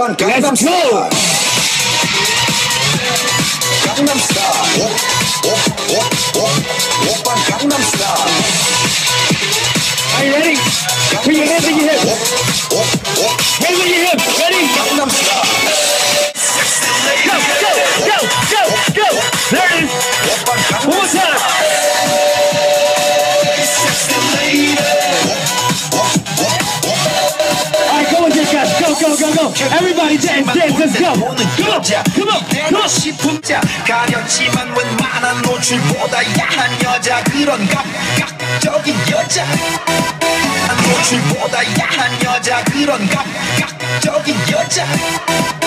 up on Gangnam Style. Gangnam Style. Walk, walk, walk, walk, walk on Gangnam Style. Are you ready? Put your hands in go. Everybody dance, dance. Let's go. Come on, come on, come on. 시품자 가렸지만 웬만한 노출보다 야한 여자 그런 감각적인 여자 노출보다 야한 여자 그런 감각적인 여자